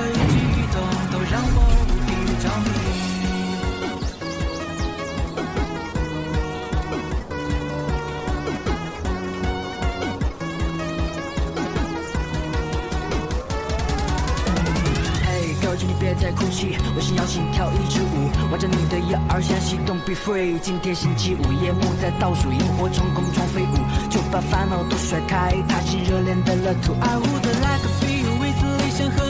的一举一动都让我无比着迷。嘿，告诉你别再哭泣，我想要心跳一支舞，望着你的一二三系统 be free。今天星期五，夜幕在倒数，萤火虫空中飞舞，就把烦恼都甩开，踏进热恋的乐土。I would like to be with you，想和你，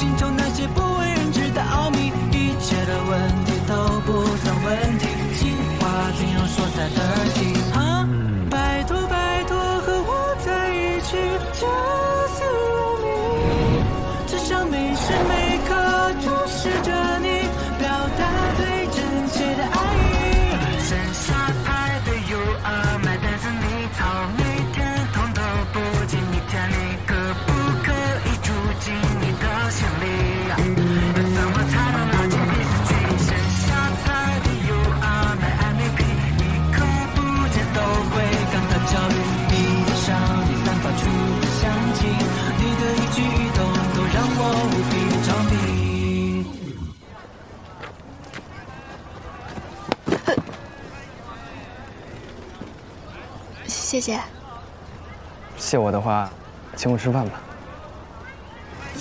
心中那些不为人知的奥秘，一切的问题都不算问题，情话怎样说才得谢谢。谢我的话，请我吃饭吧。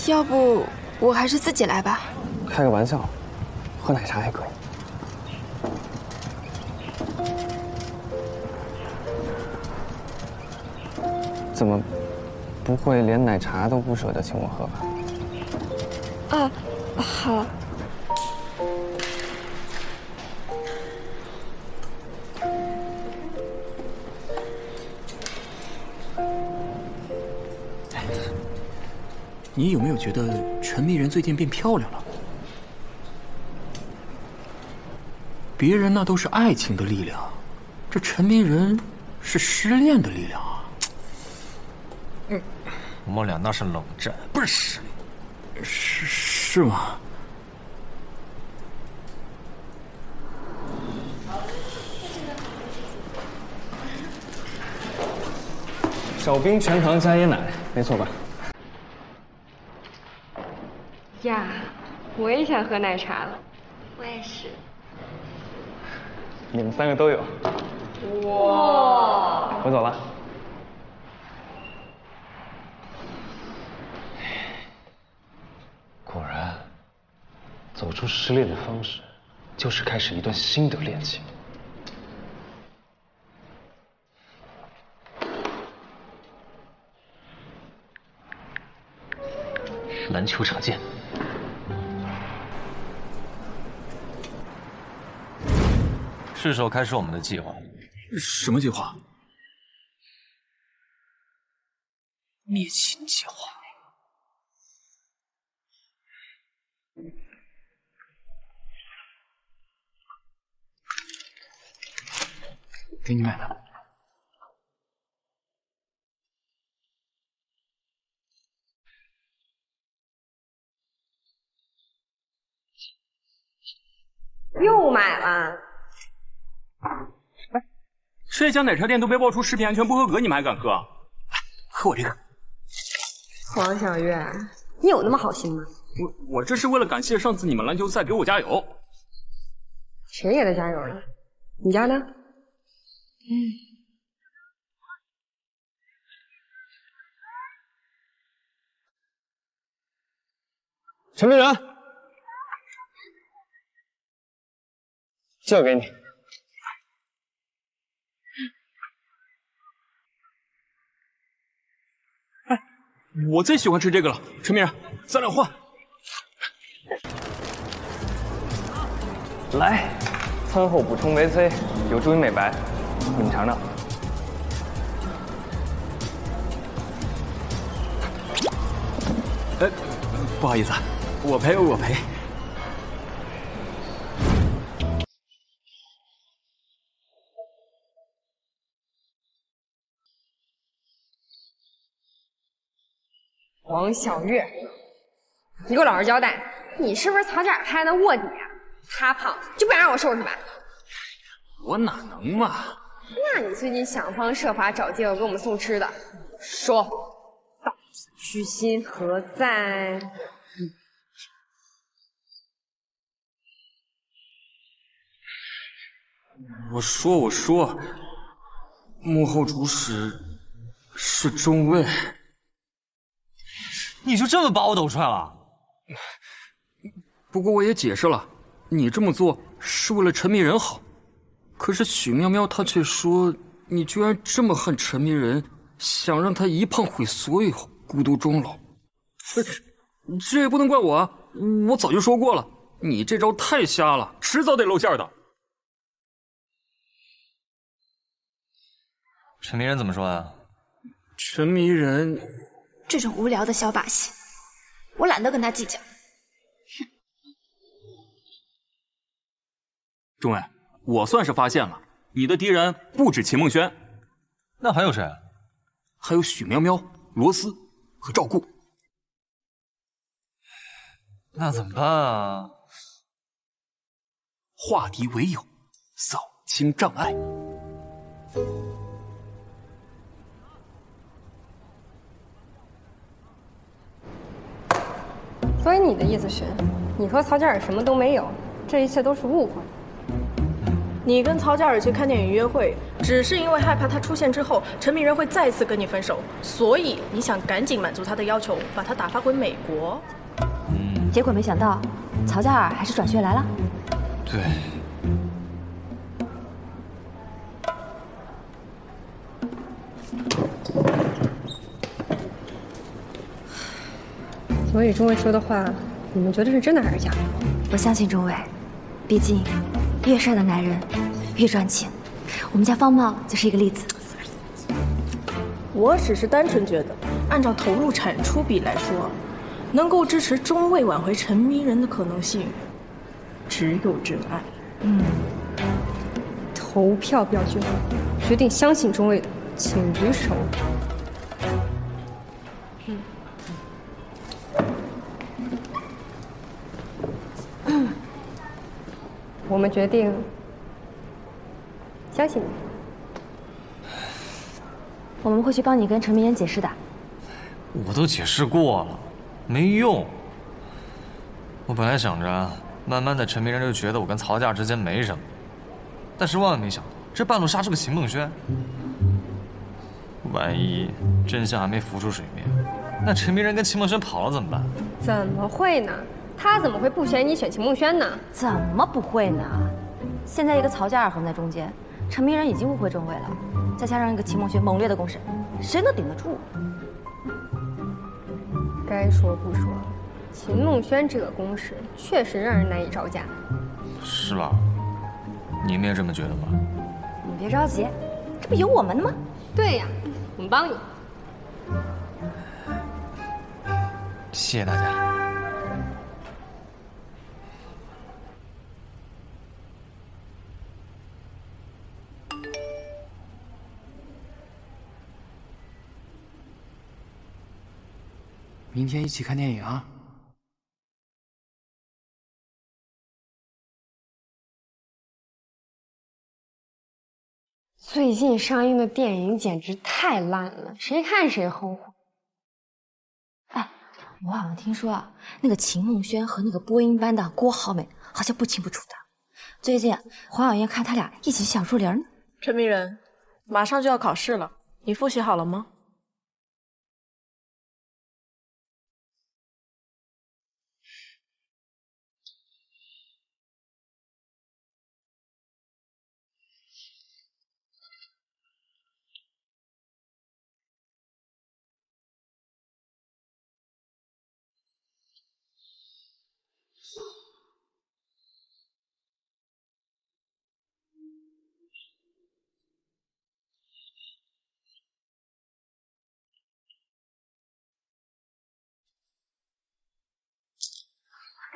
要不我还是自己来吧。开个玩笑，喝奶茶还可以。怎么不会连奶茶都不舍得请我喝吧？啊，好。你有没有觉得陈迷人最近变漂亮了？别人那都是爱情的力量，这陈迷人是失恋的力量啊！嗯我们俩那是冷战，不是失恋。是是吗？少冰全糖加椰奶，没错吧？呀，我也想喝奶茶了。我也是。你们三个都有。哇！我走了。果然，走出失恋的方式，就是开始一段新的恋情。篮球场见。是时候开始我们的计划。什么计划？灭秦计划。给你买的。又买了？哎这家奶茶店都被爆出食品安全不合格，你们还敢喝？喝我这个。黄小月，你有那么好心吗？我我这是为了感谢上次你们篮球赛给我加油。谁给他加油了？你家呢？嗯。陈明仁，这个给你。我最喜欢吃这个了，陈明，咱俩换。来，餐后补充维 C，有助于美白，你们尝尝。哎，不好意思，我赔我赔。黄小月，你给我老实交代，你是不是曹家派的卧底啊？他胖就不想让我收拾吧？我哪能嘛？那你最近想方设法找借口给我们送吃的，说到底。居心何在？我说，我说，幕后主使是中尉。你就这么把我抖出来了？不过我也解释了，你这么做是为了陈明仁好。可是许喵喵她却说，你居然这么恨陈明仁，想让他一胖毁所有，孤独终老。这这也不能怪我啊！我早就说过了，你这招太瞎了，迟早得露馅的。陈明仁怎么说啊？陈明仁，这种无聊的小把戏，我懒得跟他计较。众位，我算是发现了，你的敌人不止秦梦轩，那还有谁？还有许喵喵、罗斯和赵顾。那怎么办啊？化敌为友，扫清障碍。所以你的意思是，你和曹嘉尔什么都没有，这一切都是误会？你跟曹嘉尔去看电影约会，只是因为害怕他出现之后，陈明仁会再次跟你分手，所以你想赶紧满足他的要求，把他打发回美国。结果没想到，曹嘉尔还是转学来了。对。所以中尉说的话，你们觉得是真的还是假的？我相信中尉，毕竟越帅的男人越赚钱。我们家方茂就是一个例子。我只是单纯觉得，按照投入产出比来说，能够支持中尉挽回陈迷人的可能性，只有真爱。嗯，投票表决，决定相信中尉的，请举手。我们决定相信你。我们会去帮你跟陈明言解释的。我都解释过了，没用。我本来想着，慢慢的陈明仁就觉得我跟曹家之间没什么，但是万万没想到，这半路杀出个秦梦轩。万一真相还没浮出水面，那陈明仁跟秦梦轩跑了怎么办？怎么会呢？他怎么会不选你选秦梦轩呢？怎么不会呢？现在一个曹家二横在中间，陈明仁已经误会正位了，再加上一个秦梦轩猛烈的攻势，谁能顶得住？该说不说，秦梦轩这个攻势确实让人难以招架。是吧？你们也这么觉得吗？你别着急，这不有我们呢吗？对呀，我们帮你。谢谢大家。明天一起看电影啊！最近上映的电影简直太烂了，谁看谁后悔。哎，我好像听说啊，那个秦梦轩和那个播音班的郭浩美好像不清不楚的。最近黄晓燕看他俩一起小树林呢。陈明仁，马上就要考试了，你复习好了吗？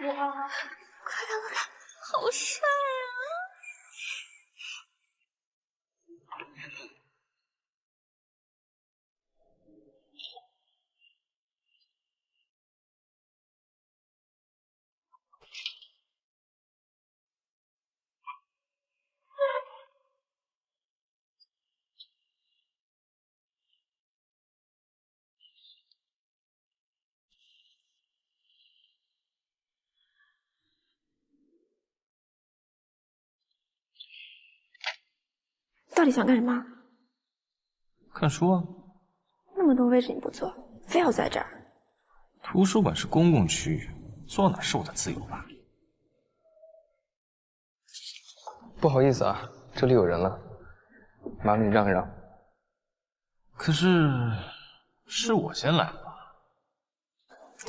哇，快看快看，好帅啊！到底想干什么？看书啊。那么多位置你不坐，非要在这儿？图书馆是公共区域，坐哪是我的自由吧？不好意思啊，这里有人了，麻烦你让一让。可是，是我先来的吧？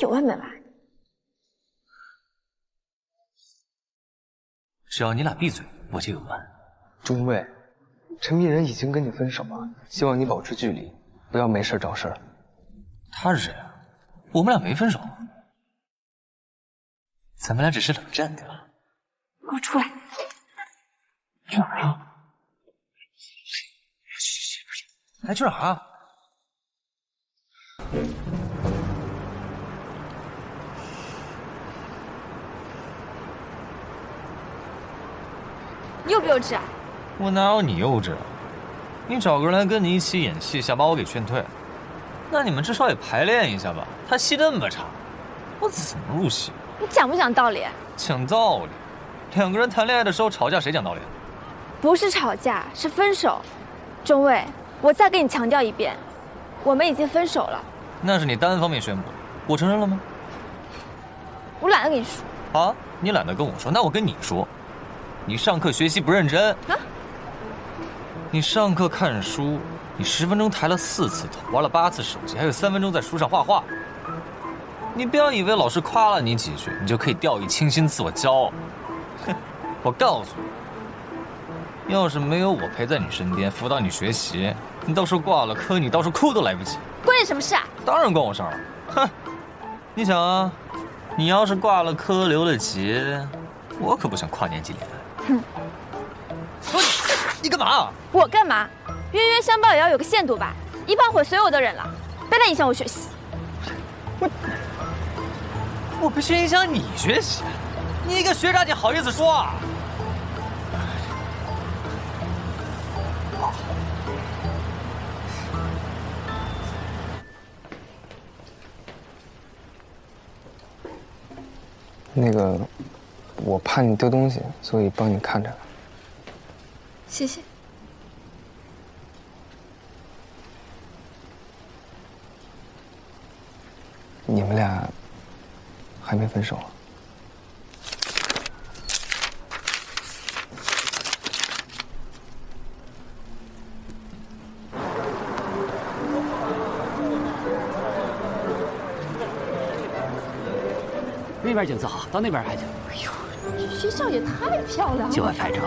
有完没完？只要你俩闭嘴，我就有完。中尉，陈明仁已经跟你分手了，希望你保持距离，不要没事找事儿。他是谁啊？我们俩没分手，咱们俩只是冷战，对吧？给我出来！去哪儿啊？哎，去哪儿啊？你幼不幼稚啊？我哪有你幼稚？你找个人来跟你一起演戏，想把我给劝退，那你们至少也排练一下吧。他戏那么差，我怎么入戏？你讲不讲道理？讲道理。两个人谈恋爱的时候吵架，谁讲道理？不是吵架，是分手。中尉，我再跟你强调一遍，我们已经分手了。那是你单方面宣布，我承认了吗？我懒得跟你说。啊，你懒得跟我说，那我跟你说，你上课学习不认真。啊？你上课看书，你十分钟抬了四次头，玩了八次手机，还有三分钟在书上画画。你不要以为老师夸了你几句，你就可以掉以轻心、自我骄傲。哼，我告诉你，要是没有我陪在你身边辅导你学习，你到时候挂了科，你到时候哭都来不及。关你什么事啊？当然关我事儿了。哼，你想啊，你要是挂了科、留了级，我可不想跨年级恋爱。哼，你干嘛？我干嘛？冤冤相报也要有个限度吧？一炮毁所有的人了，别再影响我学习。我。我不是影响你学习，你一个学渣，你好意思说啊？那个，我怕你丢东西，所以帮你看着了。谢谢。你们俩。还没分手啊？那边景色好，到那边拍去。哎呦，这学校也太漂亮了！就爱拍照。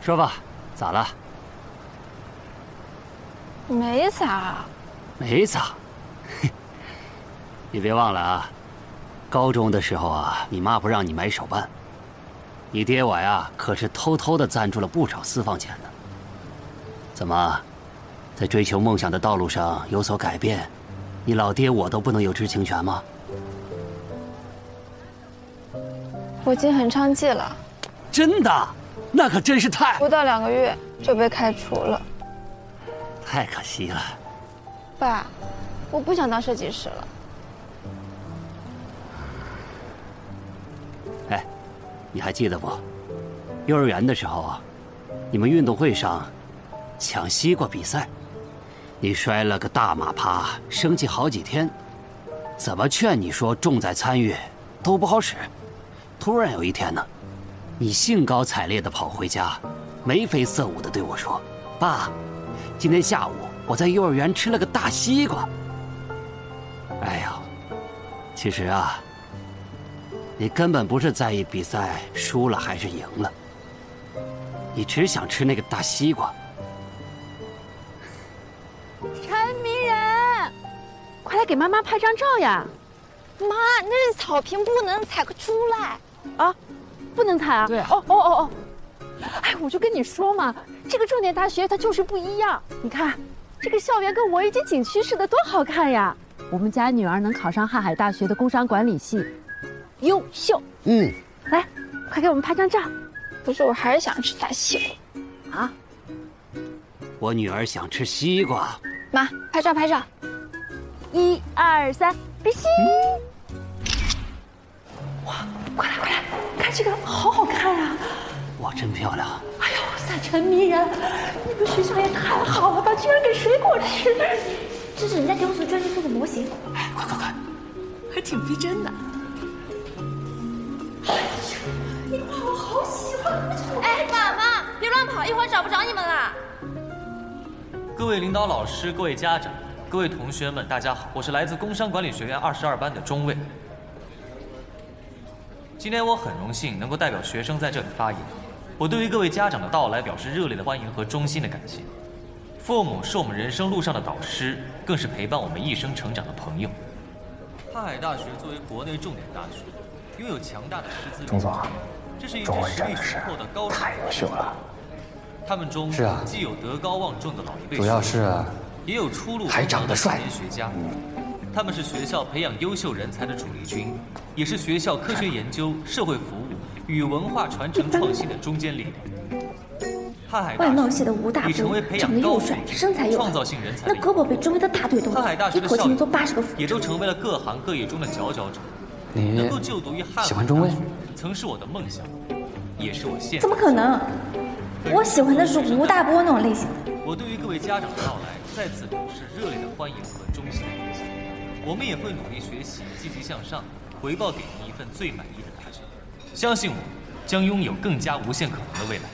说吧，咋了？没咋，没咋。你别忘了啊，高中的时候啊，你妈不让你买手办，你爹我呀可是偷偷的赞助了不少私房钱呢。怎么，在追求梦想的道路上有所改变，你老爹我都不能有知情权吗？我进很昌记了。真的？那可真是太……不到两个月就被开除了。太可惜了，爸，我不想当设计师了。哎，你还记得不？幼儿园的时候啊，你们运动会上抢西瓜比赛，你摔了个大马趴，生气好几天，怎么劝你说重在参与，都不好使。突然有一天呢，你兴高采烈的跑回家，眉飞色舞的对我说：“爸。”今天下午我在幼儿园吃了个大西瓜。哎呀，其实啊，你根本不是在意比赛输了还是赢了，你只想吃那个大西瓜。陈明仁，快来给妈妈拍张照呀！妈，那是草坪，不能踩，快出来！啊，不能踩啊！对，哦哦哦哦。哎，我就跟你说嘛，这个重点大学它就是不一样。你看，这个校园跟我已经景区似的，多好看呀！我们家女儿能考上瀚海大学的工商管理系，优秀。嗯，来，快给我们拍张照。不是，我还是想吃大西瓜。啊？我女儿想吃西瓜。妈，拍照拍照。一二三，比心。快来快来，看这个，好好看啊！哇，真漂亮！哎呦，赛陈迷人，你们学校也太好了吧，居然给水果吃！这是人家雕塑专利做的模型，哎，快快快，还挺逼真的。哎呀，你画我好喜欢！哎，爸妈，别乱跑，一会儿找不着你们了。各位领导、老师、各位家长、各位同学们，大家好，我是来自工商管理学院二十二班的钟卫。今天我很荣幸能够代表学生在这里发言，我对于各位家长的到来表示热烈的欢迎和衷心的感谢。父母是我们人生路上的导师，更是陪伴我们一生成长的朋友。汉海大学作为国内重点大学，拥有强大的师资。钟总，这是一支实力雄厚的高太优秀了。他们中是啊既有德高望重的老一辈主要是也有出路还长得帅的青年学家。他们是学校培养优秀人才的主力军，也是学校科学研究、社会服务与文化传承创新的中坚力量。瀚海大外貌学系的吴大已成为波培养高素长得又帅，身材又好创造，性人才那胳膊被周围的大腿动瀚海大学一口气能的校友做八十个俯也都成为了各行各业中的佼佼者。你能够就读于汉海喜欢钟卫大学曾是我的梦想，也是我现在怎么可能？我喜欢的是吴大波那种类型的。我对于各位家长的到来，再次表示热烈的欢迎和衷心的感谢。我们也会努力学习，积极向上，回报给您一份最满意的答卷。相信我，将拥有更加无限可能的未来。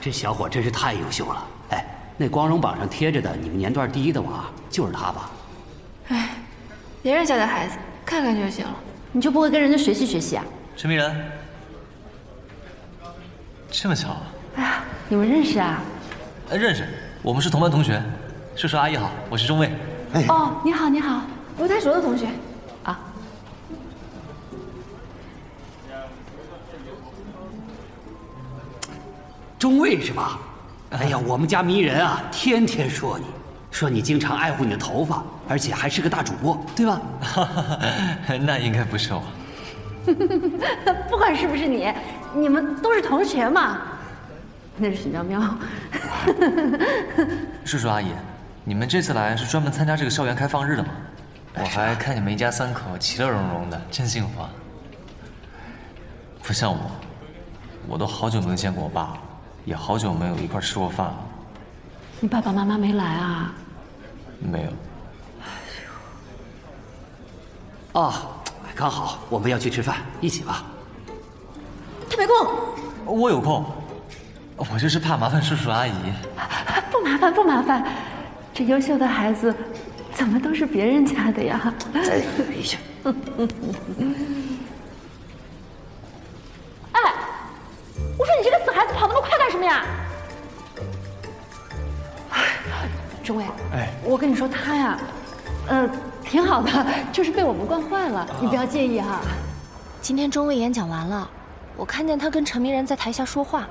这小伙真是太优秀了。哎，那光荣榜上贴着的你们年段第一的娃，就是他吧？哎，别人家的孩子看看就行了。你就不会跟人家学习学习啊？陈明然，这么巧啊？哎呀，你们认识啊？呃认识，我们是同班同学。叔叔阿姨好，我是钟卫。哦，你好，你好。不太熟的同学，啊，中卫是吧？哎呀，我们家迷人啊，天天说你，说你经常爱护你的头发，而且还是个大主播，对吧？那应该不是我。不管是不是你，你们都是同学嘛。那是许喵喵。叔叔阿姨，你们这次来是专门参加这个校园开放日的吗？我还看你们一家三口其乐融融的，真幸福啊！不像我，我都好久没有见过我爸了，也好久没有一块吃过饭了。你爸爸妈妈没来啊？没有。哦，刚好我们要去吃饭，一起吧。他没空，我有空，我就是怕麻烦叔叔阿姨。不麻烦不麻烦。这优秀的孩子，怎么都是别人家的呀？哎呀，哎，我说你这个死孩子跑那么快干什么呀？哎，钟伟，哎，我跟你说他呀，呃，挺好的，就是被我们惯坏了，你不要介意哈。今天中尉演讲完了，我看见他跟陈明仁在台下说话，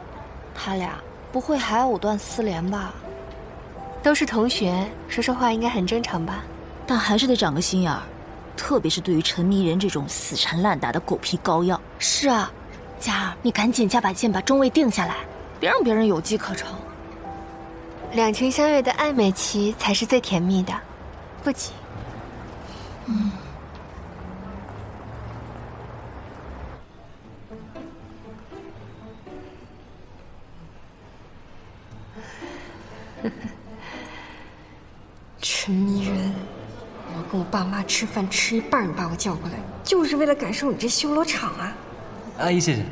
他俩不会还藕断丝连吧？都是同学，说说话应该很正常吧？但还是得长个心眼儿，特别是对于陈迷人这种死缠烂打的狗皮膏药。是啊，佳儿，你赶紧加把劲把中位定下来，别让别人有机可乘。两情相悦的暧昧期才是最甜蜜的，不急。嗯，陈迷人，我跟我爸妈吃饭吃一半，你把我叫过来，就是为了感受你这修罗场啊！阿姨，谢谢。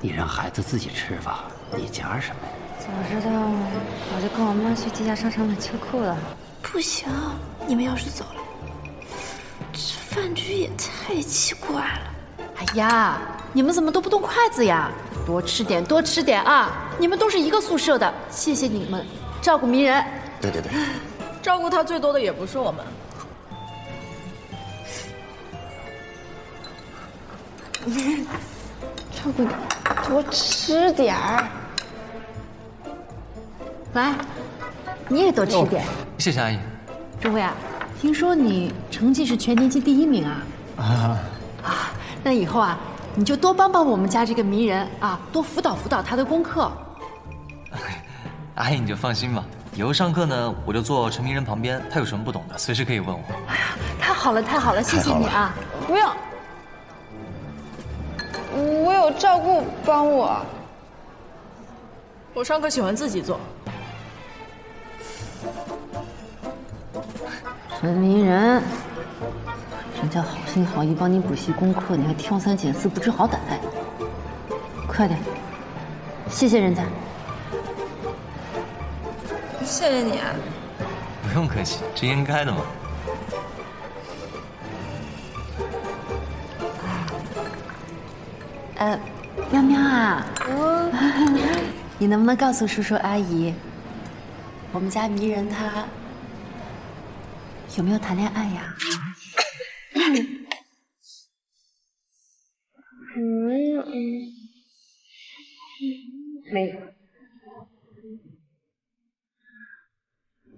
你让孩子自己吃吧，你夹什么呀？早知道我就跟我妈去地下商场买秋裤了。不行，你们要是走了，这饭局也太奇怪了。哎呀，你们怎么都不动筷子呀？多吃点，多吃点啊！你们都是一个宿舍的，谢谢你们照顾迷人。对对对，照顾他最多的也不是我们。照顾你，多吃点儿。来，你也多吃点。谢谢阿姨。钟卫啊，听说你成绩是全年级第一名啊？啊，啊，那以后啊，你就多帮帮我们家这个迷人啊，多辅导辅导他的功课。阿姨你就放心吧，以后上课呢，我就坐陈明仁旁边，他有什么不懂的，随时可以问我。哎呀太好了，太好了，谢谢你啊！不用，我有照顾帮我。我上课喜欢自己做。陈明仁，人家好心好意帮你补习功课，你还挑三拣四，不知好歹。快点，谢谢人家。谢谢你啊。不用客气，这应该的嘛。呃，喵喵啊，你能不能告诉叔叔阿姨，我们家迷人他有没有谈恋爱呀？嗯嗯，没有。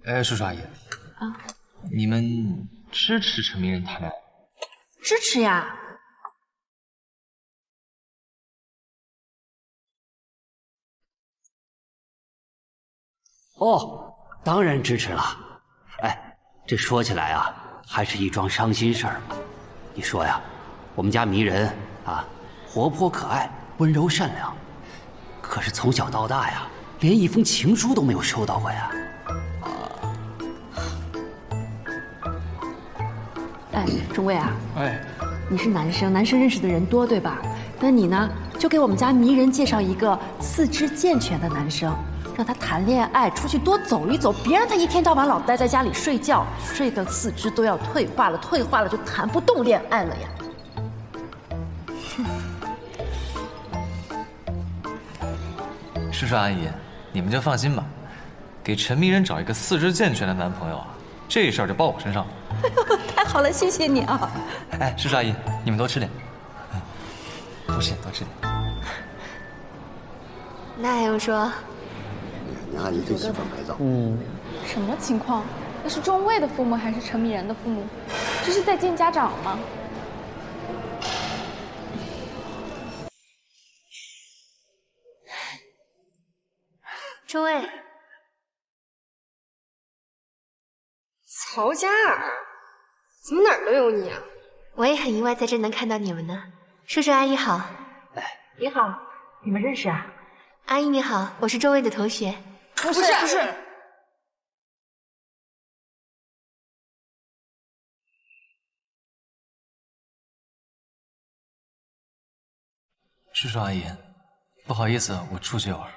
哎，叔叔阿姨，啊，你们支持陈明仁谈恋爱？支持呀。哦，当然支持了。哎，这说起来啊，还是一桩伤心事儿。你说呀，我们家迷人啊，活泼可爱，温柔善良，可是从小到大呀，连一封情书都没有收到过呀。哎，钟卫啊，哎，你是男生，男生认识的人多对吧？那你呢，就给我们家迷人介绍一个四肢健全的男生，让他谈恋爱，出去多走一走，别让他一天到晚老待在家里睡觉，睡的四肢都要退化了，退化了就谈不动恋爱了呀。叔叔阿姨，你们就放心吧，给陈迷人找一个四肢健全的男朋友啊，这事儿就包我身上了。太好了，谢谢你啊！哎，叔叔阿姨，你们多吃点，多吃点，多吃点。那还用说？阿姨最喜欢拍照。嗯，什么情况？那是钟卫的父母还是陈敏然的父母？这是在见家长吗？钟卫，曹佳儿，怎么哪儿都有你啊？我也很意外在这能看到你们呢。叔叔阿姨好。你好，你们认识啊？阿姨你好，我是钟卫的同学。不是不是。叔叔阿姨，不好意思，我出去一会儿。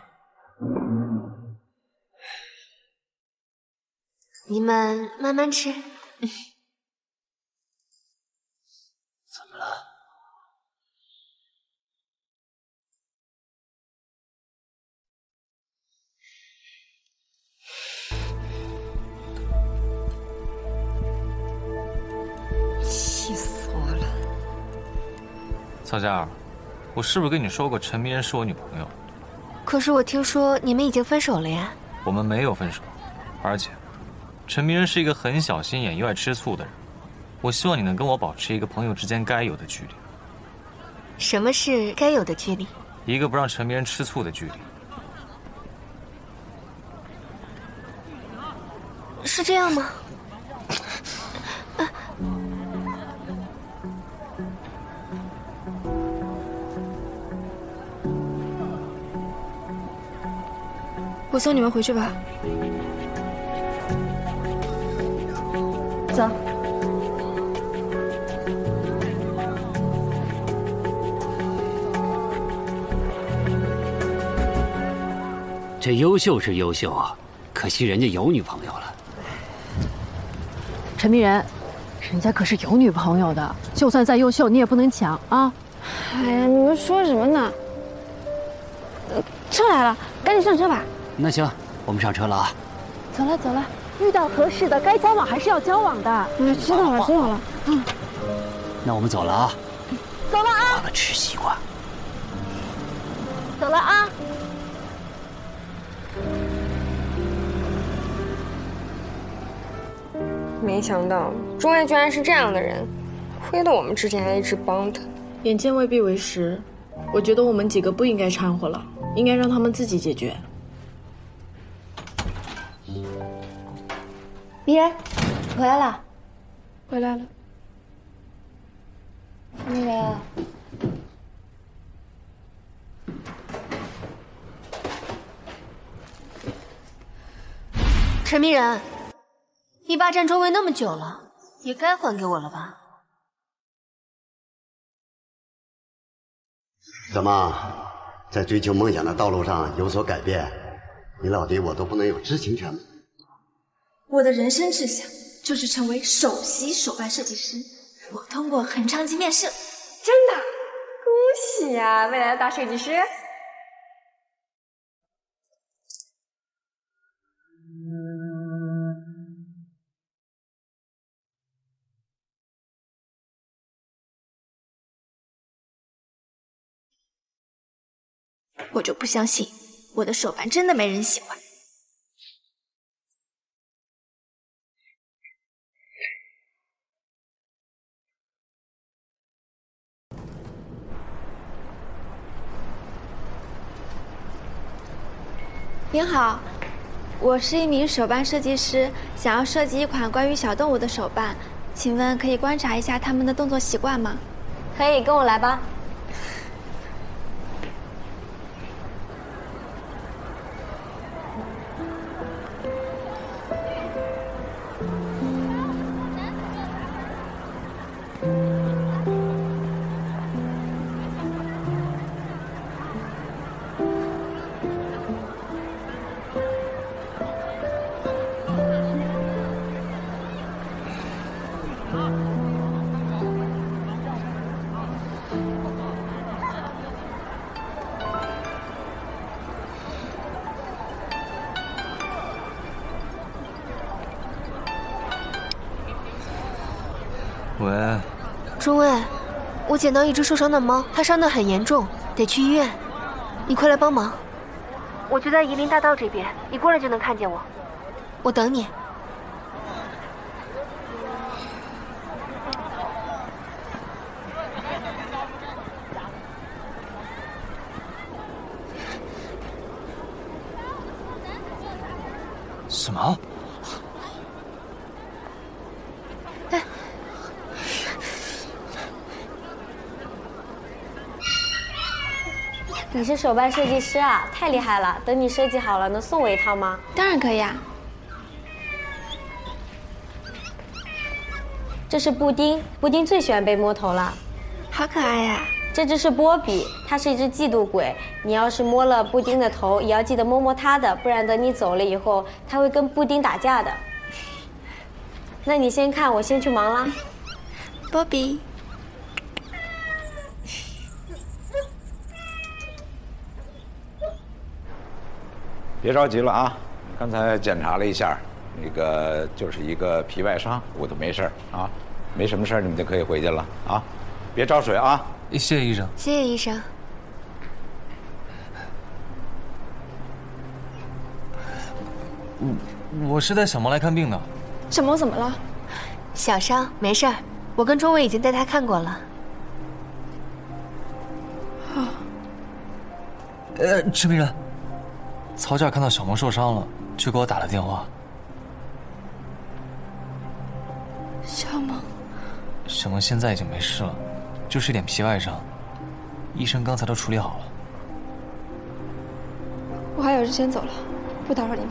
你们慢慢吃。怎么了？曹佳儿，我是不是跟你说过陈明仁是我女朋友？可是我听说你们已经分手了呀？我们没有分手，而且，陈明仁是一个很小心眼又爱吃醋的人。我希望你能跟我保持一个朋友之间该有的距离，什么是该有的距离？一个不让陈明仁吃醋的距离。是这样吗？我送你们回去吧。走。这优秀是优秀啊，可惜人家有女朋友了。陈明仁，人家可是有女朋友的，就算再优秀，你也不能抢啊！哎呀，你们说什么呢？车来了，赶紧上车吧。那行，我们上车了啊。走了走了，遇到合适的，该交往还是要交往的。嗯，知道了知道了。嗯，那我们走了啊。走了啊。忘了吃西瓜。走了啊。没想到钟爱居然是这样的人，亏得我们之前还一直帮他。眼见未必为实，我觉得我们几个不应该掺和了，应该让他们自己解决。迷人，回来了，回来了。迷人，陈迷人，你霸占中卫那么久了，也该还给我了吧？怎么，在追求梦想的道路上有所改变？你老爹我都不能有知情权吗？我的人生志向就是成为首席手办设计师。我通过很长期面试，真的，恭喜啊、未来的大设计师。我就不相信我的手办真的没人喜欢。您好，我是一名手办设计师，想要设计一款关于小动物的手办，请问可以观察一下它们的动作习惯吗？可以，跟我来吧。喂，中尉，我捡到一只受伤的猫，它伤得很严重，得去医院。你快来帮忙。我就在夷陵大道这边，你过来就能看见我。我等你。什么？你是手办设计师啊，太厉害了！等你设计好了，能送我一套吗？当然可以啊。这是布丁，布丁最喜欢被摸头了，好可爱呀、这只是波比，它是一只嫉妒鬼。你要是摸了布丁的头，也要记得摸摸它的，不然等你走了以后，它会跟布丁打架的。那你先看，我先去忙了。波比，别着急了啊，刚才检查了一下，那个就是一个皮外伤，骨头没事儿啊，没什么事儿，你们就可以回去了啊，别着水啊。谢谢医生。谢谢医生。我我是带小毛来看病的。小萌怎么了？小伤，没事儿。我跟中尉已经带他看过了。啊呃，陈明人，曹家看到小萌受伤了，就给我打了电话。小萌，小萌现在已经没事了，就是一点皮外伤，医生刚才都处理好了。我还有事先走了，不打扰你们。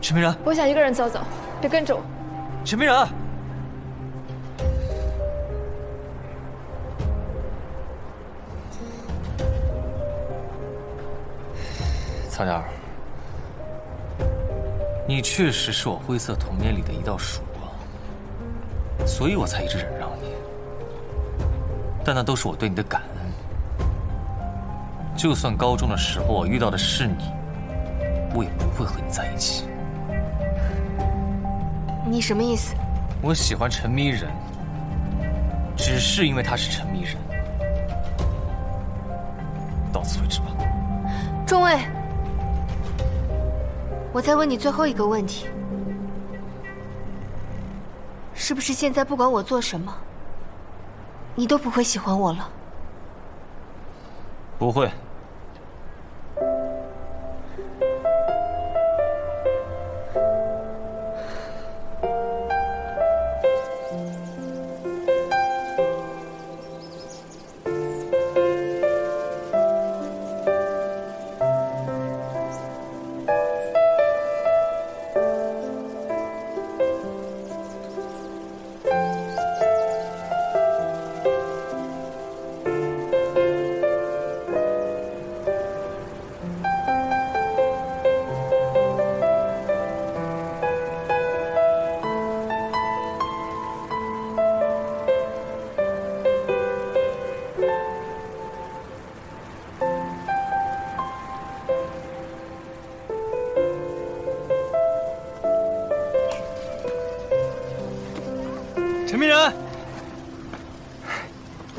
陈明然，我想一个人走走，别跟着我。陈明然，曹家儿，你确实是我灰色童年里的一道曙光，所以我才一直忍让你。但那都是我对你的感恩。就算高中的时候我遇到的是你，我也不会和你在一起。你什么意思？我喜欢陈迷人，只是因为他是陈迷人。到此为止吧。中尉，我再问你最后一个问题：是不是现在不管我做什么，你都不会喜欢我了？不会。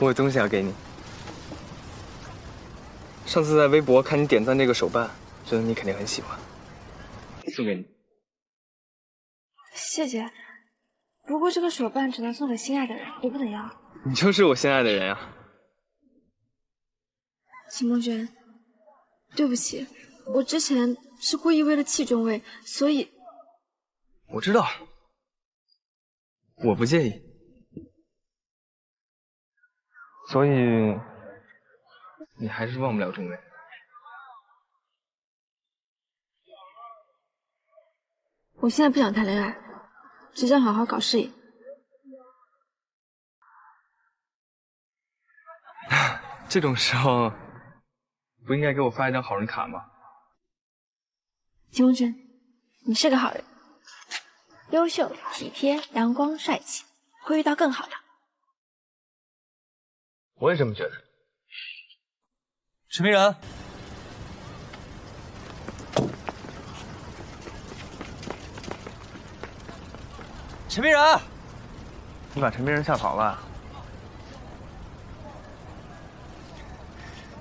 我有东西要给你。上次在微博看你点赞这个手办，觉得你肯定很喜欢，送给你。谢谢。不过这个手办只能送给心爱的人，我不能要。你就是我心爱的人呀。秦梦轩，对不起，我之前是故意为了气中尉，所以我知道，我不介意，所以你还是忘不了中尉。我现在不想谈恋爱，只想好好搞事业。这种时候。不应该给我发一张好人卡吗？秦梦轩，你是个好人，优秀、体贴、阳光、帅气，会遇到更好的。我也这么觉得。陈明仁，陈明仁，你把陈明仁吓跑了？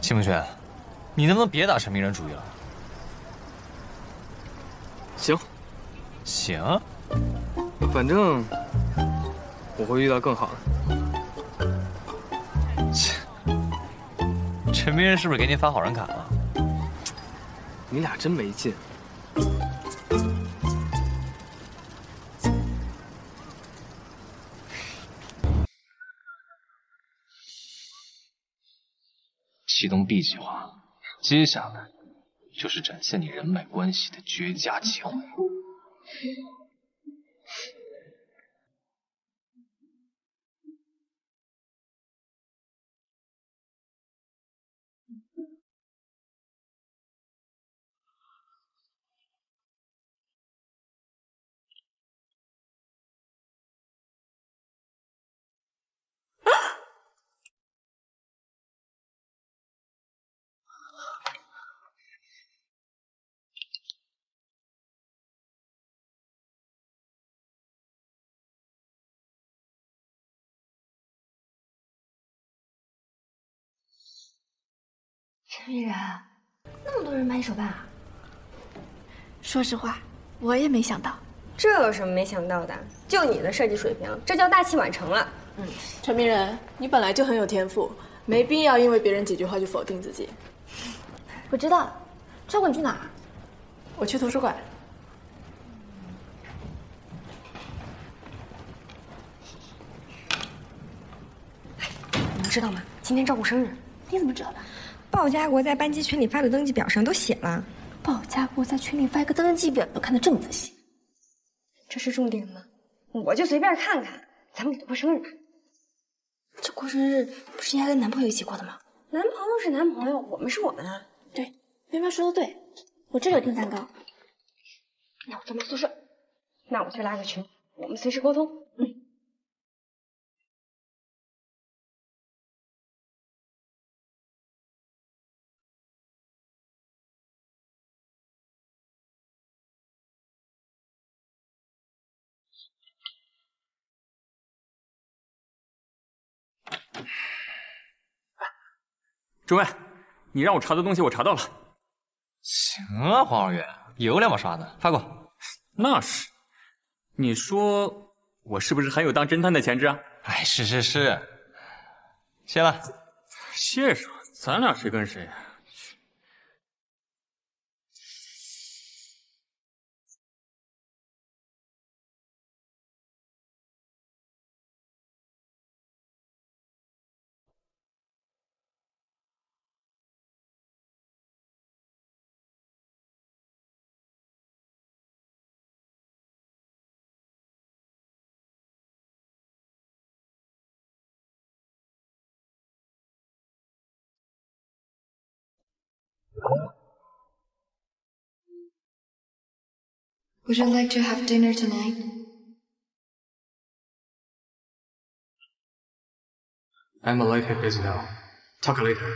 秦梦轩。你能不能别打陈明仁主意了？行，行，反正我会遇到更好的。陈明仁是不是给你发好人卡了？你俩真没劲。启动 B 计划。接下来就是展现你人脉关系的绝佳机会。陈明然，那么多人买你手办啊？说实话，我也没想到。这有什么没想到的？就你的设计水平，这叫大器晚成了。嗯，陈明仁，你本来就很有天赋，没必要因为别人几句话就否定自己。我知道，超过你去哪儿？我去图书馆。你们知道吗？今天赵顾生日。你怎么知道的？鲍家国在班级群里发的登记表上都写了。鲍家国在群里发一个登记表，都看得这么仔细，这是重点吗？我就随便看看，咱们给他过生日吧。这过生日不是应该跟男朋友一起过的吗？男朋友是男朋友，我们是我们啊。对，喵喵说的对，我这里有订蛋糕。那我在宿舍，那我去拉个群，我们随时沟通。嗯。中尉，你让我查的东西我查到了。行啊，黄浩远，有两把刷子，发过。那是。你说我是不是很有当侦探的潜质啊？哎，是是是。谢了。谢什么？咱俩谁跟谁呀？Would you like to have dinner tonight? I'm a little busy now. Talk later.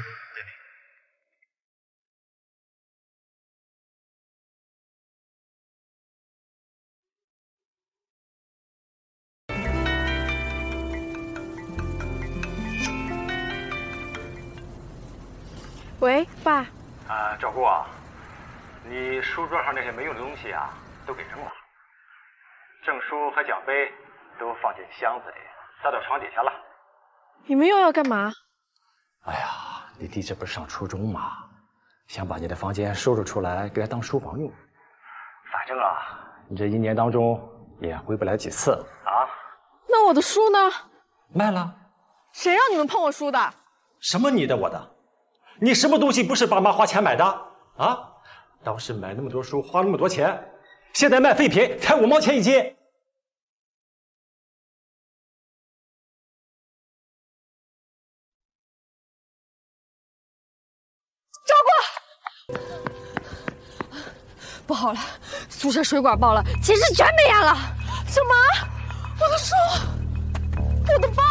喂，爸。啊，赵顾啊，你书桌上那些没用的东西啊，都给扔了。证书和奖杯都放进箱子里，塞到床底下了。你们又要干嘛？哎呀，你弟这不是上初中吗？想把你的房间收拾出来，给他当书房用。反正啊，你这一年当中也回不来几次啊。那我的书呢？卖了。谁让你们碰我书的？什么你的我的？你什么东西不是爸妈花钱买的啊？当时买那么多书花那么多钱，现在卖废品才五毛钱一斤。赵顾，不好了，宿舍水管爆了，寝室全没烟了。什么？我的书，我的包，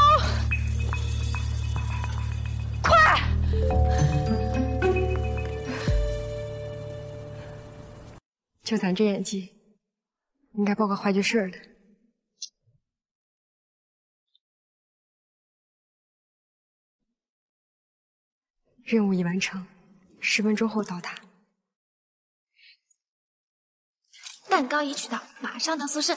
快！就咱这演技，应该报个话剧社的。任务已完成，十分钟后到达。蛋糕已取到，马上到宿舍。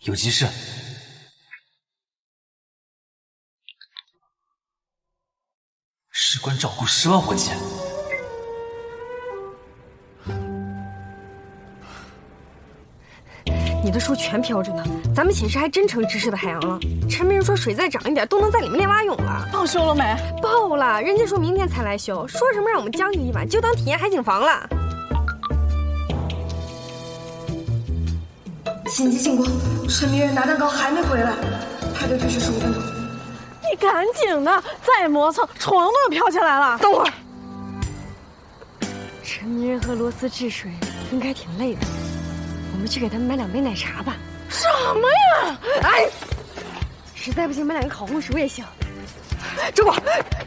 有急事。照顾十万火急。你的书全飘着呢，咱们寝室还真成知识的海洋了。陈明说水再涨一点，都能在里面练蛙泳了。报修了没？报了，人家说明天才来修，说什么让我们将就一晚，就当体验海景房了。紧急情况！陈明人拿蛋糕还没回来，排队只需十五分钟。你赶紧的，再磨蹭，床都要飘起来了。等会儿，陈明仁和罗斯治水应该挺累的，我们去给他们买两杯奶茶吧。什么呀？哎，实在不行买两个烤红薯也行。周广，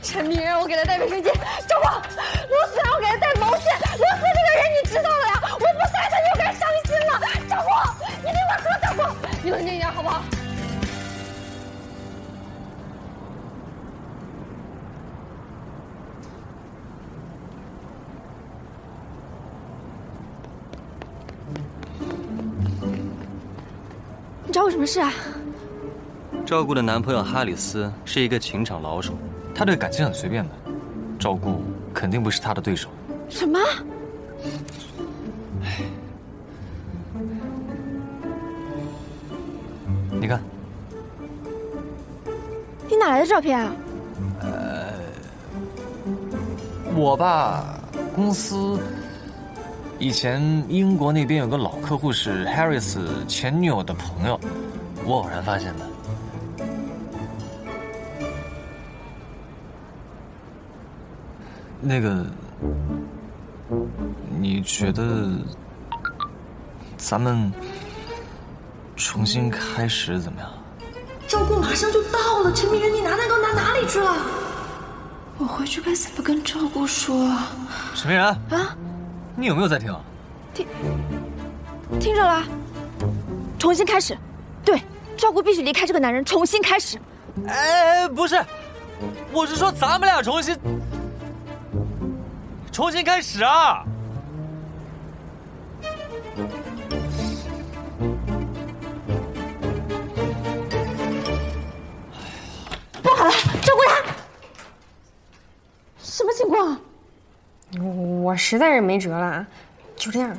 陈明仁让我给他带卫生巾。周广，罗斯让我给他带毛线。罗斯这个人你知道的呀，我不带他就该伤心了。周广，你听我说，周广，你冷静一点好不好？我什么事啊？照顾的男朋友哈里斯是一个情场老手，他对感情很随便的，照顾肯定不是他的对手。什么？你看，你哪来的照片啊？呃，我吧公司以前英国那边有个老客户是 Harris 前女友的朋友，我偶然发现的。那个，你觉得咱们重新开始怎么样？照顾马上就到了，陈明仁，你拿蛋糕拿哪里去了？我回去该怎么跟赵顾说啊？陈明仁啊，你有没有在听？听，听着了。重新开始，对，赵顾必须离开这个男人，重新开始。哎，不是，我是说咱们俩重新。重新开始啊！不好了，照顾他！什么情况？我实在是没辙了，就这样。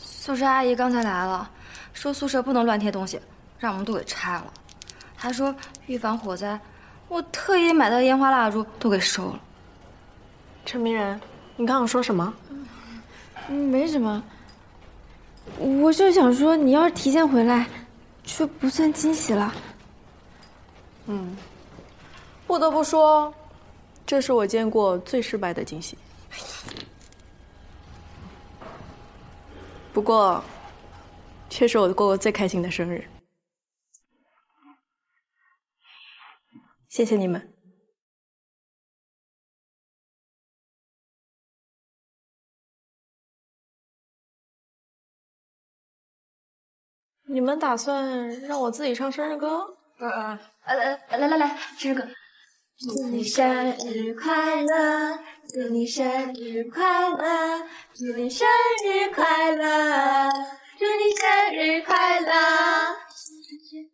宿舍阿姨刚才来了，说宿舍不能乱贴东西，让我们都给拆了。还说预防火灾，我特意买的烟花蜡烛都给收了。陈明仁，你刚刚说什么？没什么，我就想说，你要是提前回来，就不算惊喜了。嗯，不得不说，这是我见过最失败的惊喜。不过，却是我过过最开心的生日。谢谢你们。你们打算让我自己唱生日歌？呃呃呃来来来，这个。祝你生日快乐，祝你生日快乐，祝你生日快乐，祝你生日快乐。生日，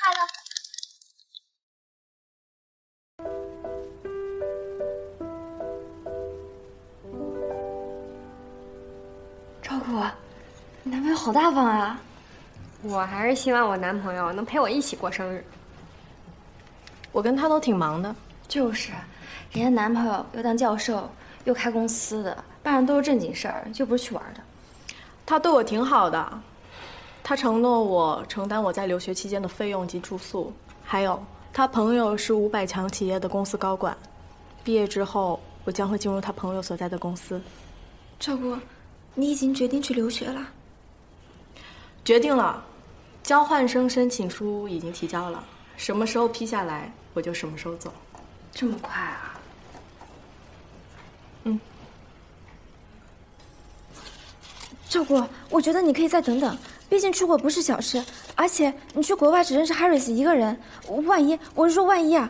快乐。照顾我，你男朋友好大方啊！我还是希望我男朋友能陪我一起过生日。我跟他都挺忙的，就是，人家男朋友又当教授，又开公司的，办的都是正经事儿，又不是去玩的。他对我挺好的，他承诺我承担我在留学期间的费用及住宿，还有他朋友是五百强企业的公司高管，毕业之后我将会进入他朋友所在的公司。照顾，你已经决定去留学了？决定了，交换生申请书已经提交了，什么时候批下来我就什么时候走。这么快啊？嗯。照顾，我觉得你可以再等等，毕竟出国不是小事，而且你去国外只认识 Harris 一个人，万一我是说万一啊，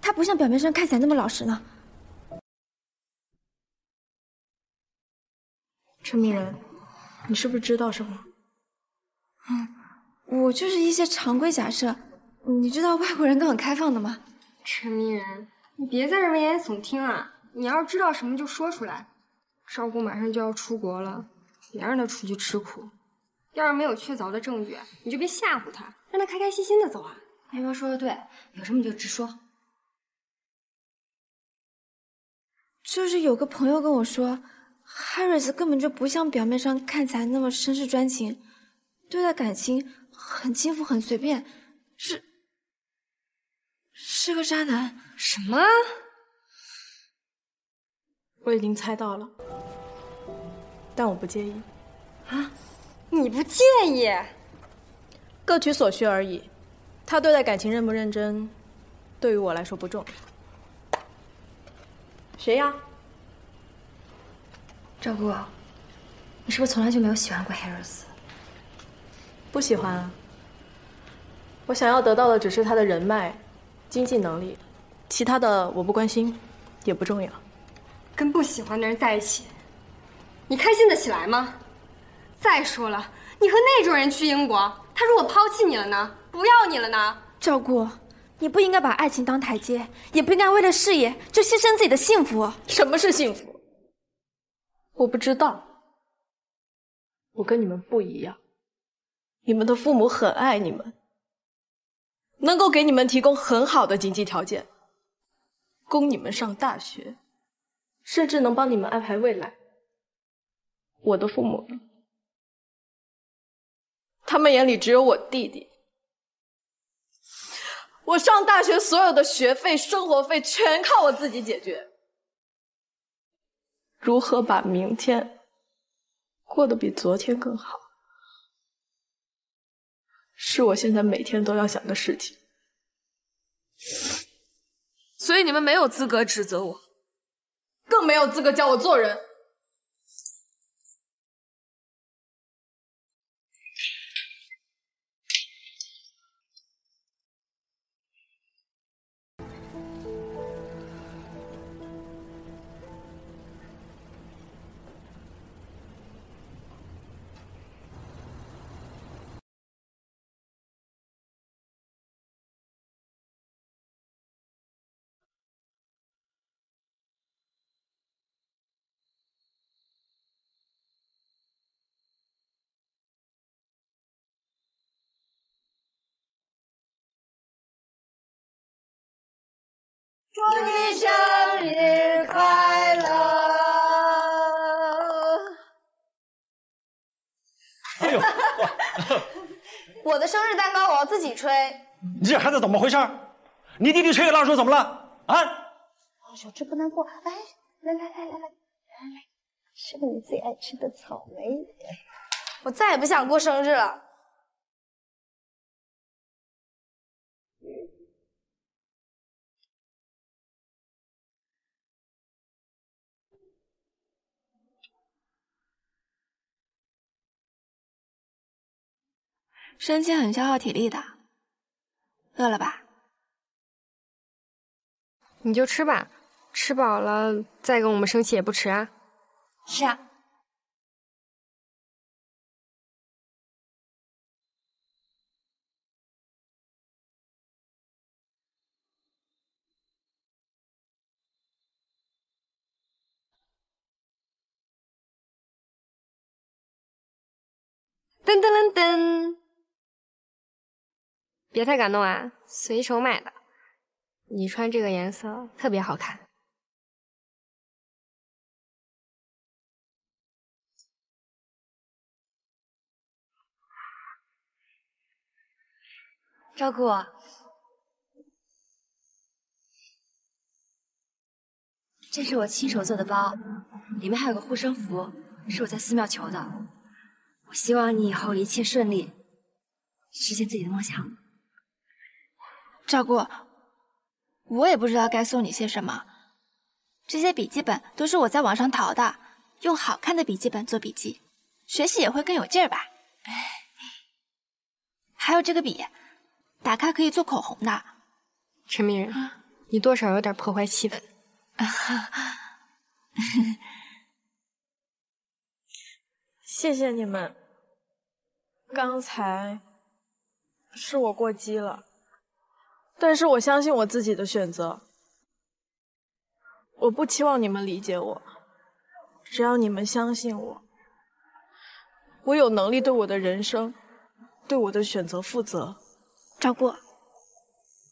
他不像表面上看起来那么老实呢。陈明仁，你是不是知道什么？嗯，我就是一些常规假设，你知道外国人都很开放的吗？陈明仁，你别在这危言耸听啊！你要是知道什么就说出来。赵顾马上就要出国了。别让他出去吃苦，要是没有确凿的证据，你就别吓唬他，让他开开心心的走啊！妹妹说的对，有什么你就直说。就是有个朋友跟我说，Harris 根本就不像表面上看起来那么绅士专情，对待感情很轻浮、很随便，是是个渣男。什么？我已经猜到了。但我不介意，啊，你不介意？各取所需而已。他对待感情认不认真，对于我来说不重要。谁呀？赵顾，你是不是从来就没有喜欢过 Harris？不喜欢啊。我想要得到的只是他的人脉、经济能力，其他的我不关心，也不重要。跟不喜欢的人在一起。你开心得起来吗？再说了，你和那种人去英国，他如果抛弃你了呢？不要你了呢？赵顾，你不应该把爱情当台阶，也不应该为了事业就牺牲自己的幸福。什么是幸福？我不知道。我跟你们不一样，你们的父母很爱你们，能够给你们提供很好的经济条件，供你们上大学，甚至能帮你们安排未来。我的父母呢？他们眼里只有我弟弟。我上大学所有的学费、生活费全靠我自己解决。如何把明天过得比昨天更好，是我现在每天都要想的事情。所以你们没有资格指责我，更没有资格教我做人。祝你生日快乐！哎呦，我的生日蛋糕我要自己吹。你这孩子怎么回事？你弟弟吹个蜡烛怎么了？啊？小智不难过。哎，来来来来来来来，吃个你最爱吃的草莓。我再也不想过生日了。升旗很消耗体力的。饿了吧？你就吃吧，吃饱了再跟我们生气也不迟啊。是啊。噔噔噔噔，别太感动啊，随手买的。你穿这个颜色特别好看。照顾我，这是我亲手做的包，里面还有个护身符，是我在寺庙求的。我希望你以后一切顺利，实现自己的梦想。照顾，我也不知道该送你些什么。这些笔记本都是我在网上淘的，用好看的笔记本做笔记，学习也会更有劲儿吧。还有这个笔，打开可以做口红的。陈明人，你多少有点破坏气氛。谢谢你们。刚才是我过激了，但是我相信我自己的选择。我不期望你们理解我，只要你们相信我，我有能力对我的人生、对我的选择负责。赵顾，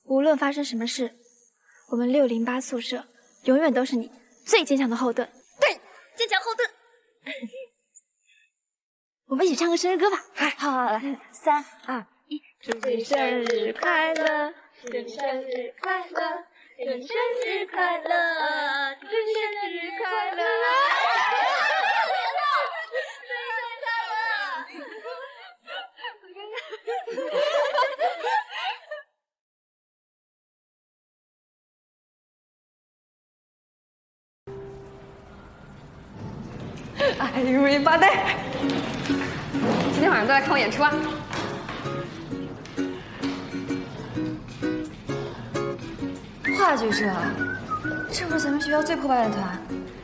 无论发生什么事，我们六零八宿舍永远都是你最坚强的后盾。对，坚强后盾。我们一起唱个生日歌吧！好，好，来，三二一，祝你生日快乐，祝你生日快乐，祝你生日快乐，祝你生日快乐！哎呦喂，八代，今天晚上都来看我演出啊！话剧社，这不是咱们学校最破败的团，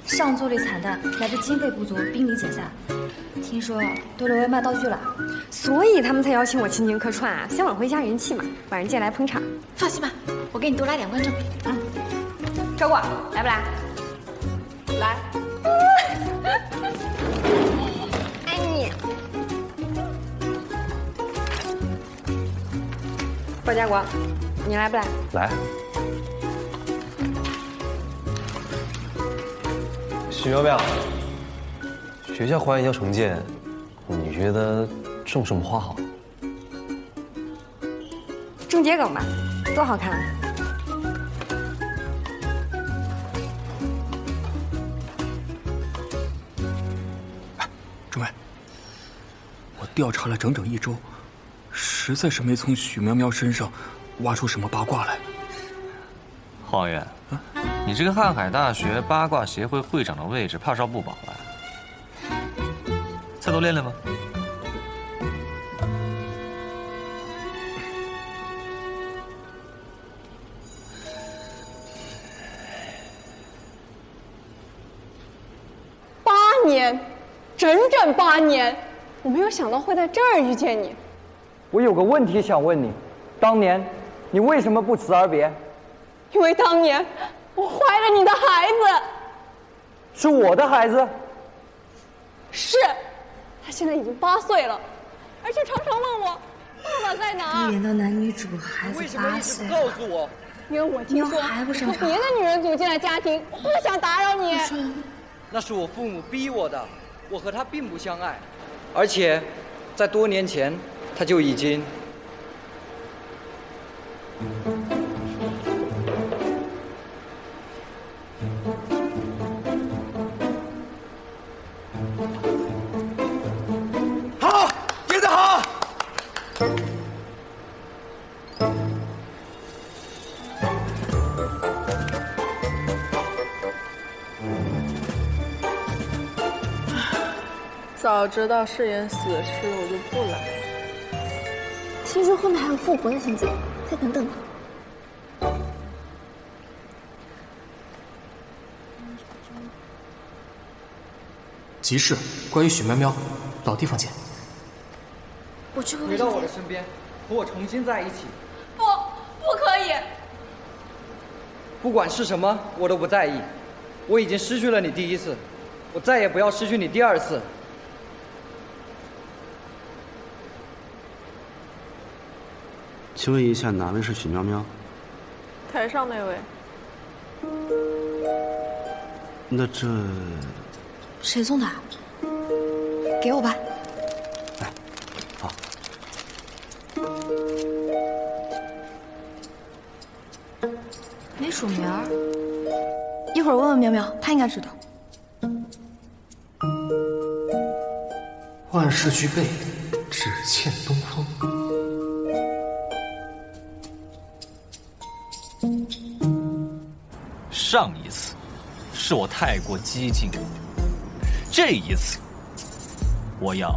上座率惨淡，来自经费不足，濒临解散。听说都沦为卖道具了，所以他们才邀请我勤勤客串啊，想挽回一下人气嘛。晚上记得来捧场。放心吧，我给你多拉点观众。嗯，赵过，来不来？来。爱你，包家国，你来不来？来。许苗苗，学校花园要重建，你觉得种什么花好？种桔梗吧，多好看！政委，我调查了整整一周，实在是没从许苗苗身上挖出什么八卦来。黄远，你这个瀚海大学八卦协会会长的位置，怕是要不保了。再多练练吧。八年，整整八年，我没有想到会在这儿遇见你。我有个问题想问你，当年你为什么不辞而别？因为当年我怀了你的孩子。是我的孩子？是，他现在已经八岁了，而且常常问我爸爸在哪儿。演到男女主，孩子八岁，告诉我？因为我听说还不有别的女人组建了家庭，我不想打扰你。那是我父母逼我的，我和他并不相爱，而且在多年前他就已经。知道誓言死尸，我就不来了。听说后面还有复活的情节，再等等吧。集市，关于许喵喵，老地方见。我去过回到我的身边，和我重新在一起。不，不可以。不管是什么，我都不在意。我已经失去了你第一次，我再也不要失去你第二次。请问一下，哪位是许喵喵？台上那位。那这谁送的？给我吧。好。没署名儿，一会儿问问喵喵，她应该知道。万事俱备，只欠东风。上一次是我太过激进，这一次我要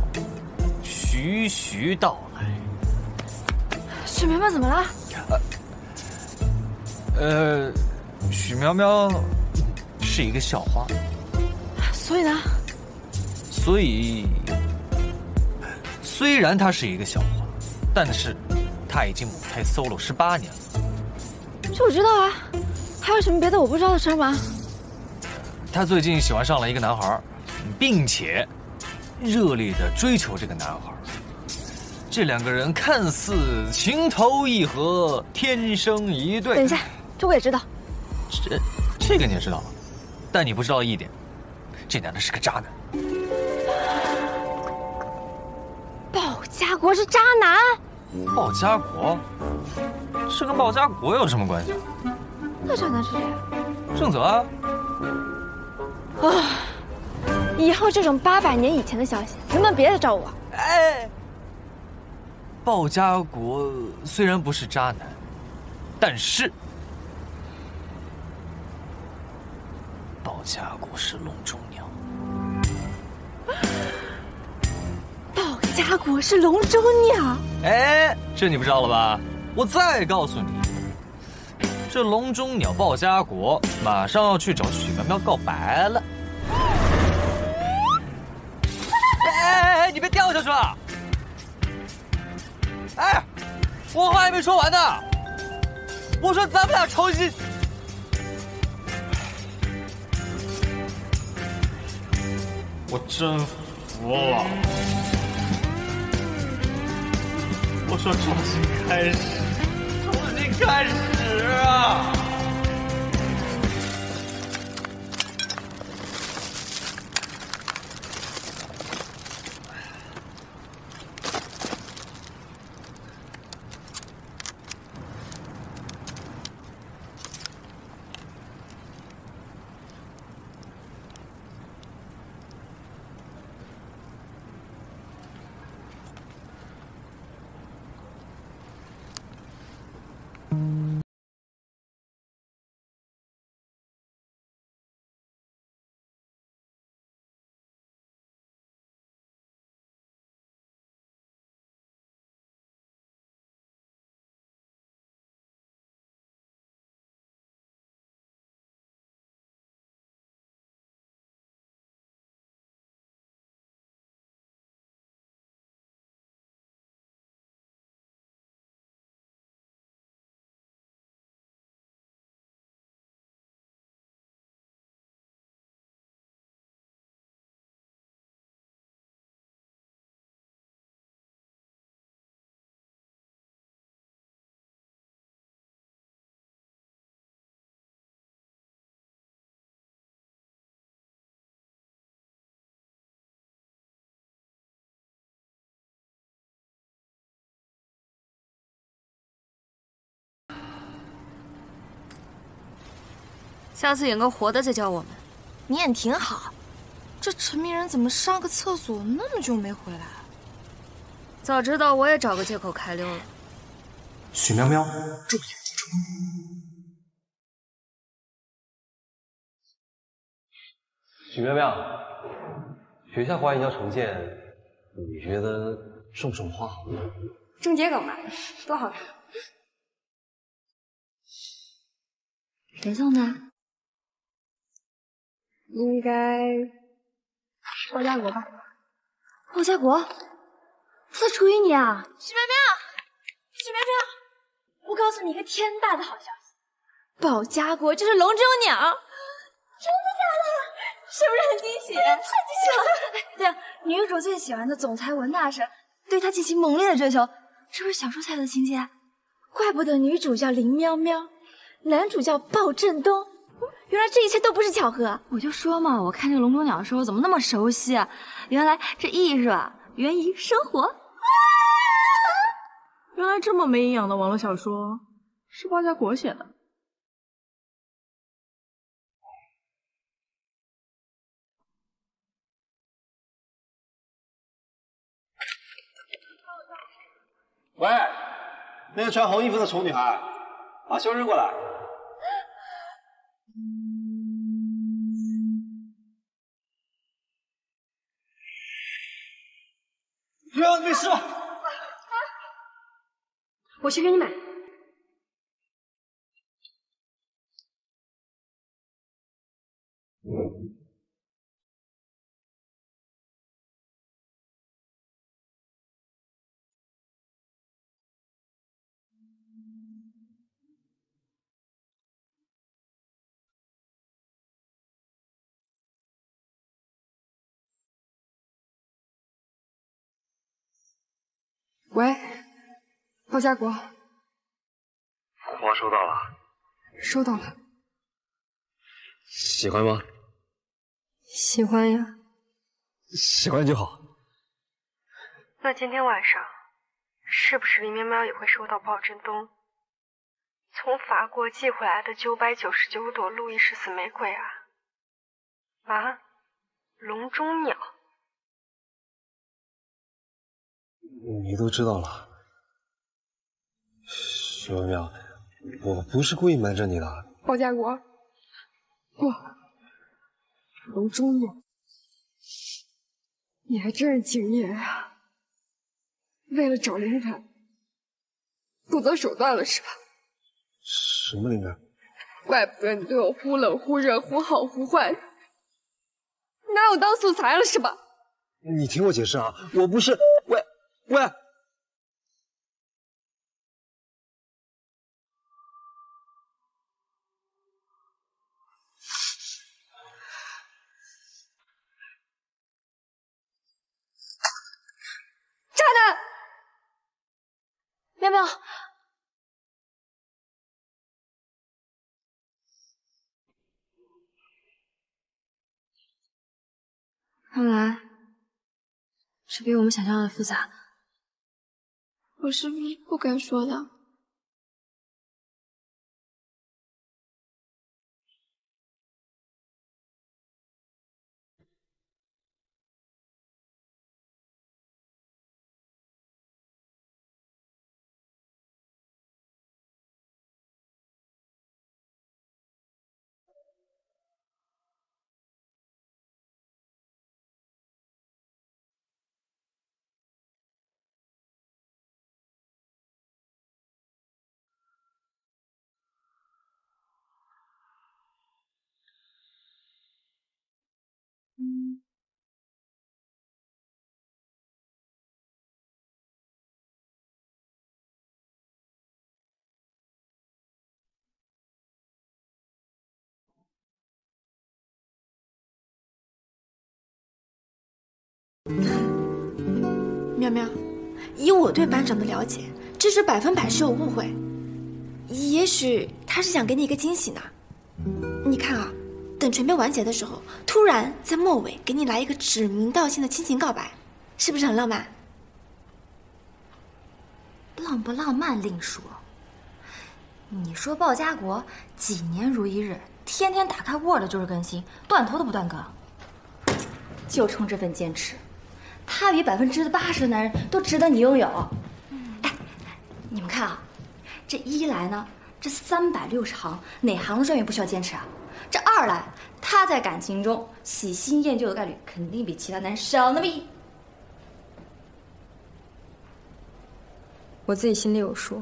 徐徐道来。许苗苗怎么了？呃，许苗苗是一个校花，所以呢？所以虽然她是一个校花，但是她已经母胎 solo 十八年了。这我知道啊，还有什么别的我不知道的事吗？他最近喜欢上了一个男孩，并且热烈的追求这个男孩。这两个人看似情投意合，天生一对。等一下，这我也知道。这这个你也知道，但你不知道一点，这男的是个渣男。鲍家国是渣男？鲍家国？这跟鲍家国有什么关系啊？那渣男是谁？郑泽啊。啊！以后这种八百年以前的消息，能不能别再找我？哎。鲍家国虽然不是渣男，但是鲍家国是笼中鸟。鲍家国是笼中鸟？哎，这你不知道了吧？我再告诉你，这笼中鸟鲍家国马上要去找许苗苗告白了。哎哎哎！你别掉下去了！哎，我话还没说完呢。我说咱们俩重新，我真服了。我说重新开始，开始啊！下次演个活的再教我们。你演挺好，这陈明仁怎么上个厕所那么久没回来？早知道我也找个借口开溜了。许喵喵，驻演集中。许喵喵，学校花园要重建，你觉得种什么花好呢？种桔梗吧，多好看。谁送的？应该包家国吧。包家国，他在处于你啊！许苗苗，许苗苗，我告诉你一个天大的好消息，保家国就是笼中鸟。真的假的？是不是很惊喜？太惊喜了！对啊，女主最喜欢的总裁文大神对她进行猛烈的追求，是不是小说才有的情节？怪不得女主叫林喵喵，男主叫鲍振东。原来这一切都不是巧合。我就说嘛，我看这个笼中鸟的时候怎么那么熟悉啊？原来这艺术啊，源于生活。原来这么没营养的网络小说是包家国写的。喂，那个穿红衣服的丑女孩，把胸扔过来。哥，没事吧？我去给你买。喂，包家国，花收到了，收到了，喜欢吗？喜欢呀，喜欢就好。那今天晚上是不是林喵喵也会收到鲍振东从法国寄回来的九百九十九朵路易十四玫瑰啊？啊，笼中鸟。你都知道了，许文妙，我不是故意瞒着你的。包家国，不，龙中鸟，你还真是敬业啊！为了找灵感，不择手段了是吧？什么灵感？怪不得你对我忽冷忽热、忽好忽坏，拿我当素材了是吧？你听我解释啊，我不是喂。喂，是比我们想象的复杂。我是不是不该说的？喵喵，以我对班长的了解，这是百分百是有误会。也许他是想给你一个惊喜呢。你看啊，等全篇完结的时候，突然在末尾给你来一个指名道姓的亲情告白，是不是很浪漫？浪不浪漫另说。你说鲍家国几年如一日，天天打开 Word 就是更新，断头都不断更，就冲这份坚持。他比百分之八十的男人都值得你拥有。哎，你们看啊，这一来呢，这三百六十行哪行专业不需要坚持啊？这二来，他在感情中喜新厌旧的概率肯定比其他男人少那么一。我自己心里有数，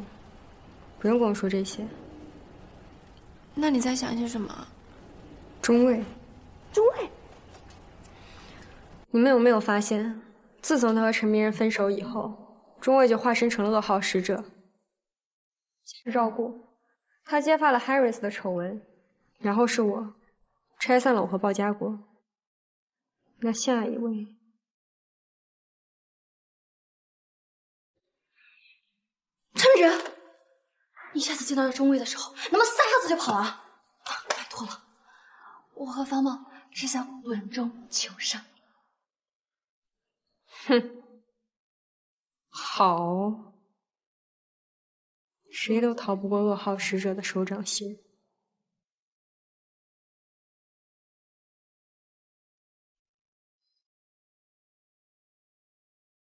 不用跟我说这些。那你在想些什么？中尉，中尉，你们有没有发现，自从他和陈明仁分手以后，中尉就化身成了噩耗使者，照顾他揭发了 Harris 的丑闻，然后是我拆散了我和鲍家国。那下一位，陈明仁，你下次见到中尉的时候，能不能撒丫子就跑啊？拜托了，我和方梦只想稳中求胜。哼，好，谁都逃不过噩耗使者的手掌心。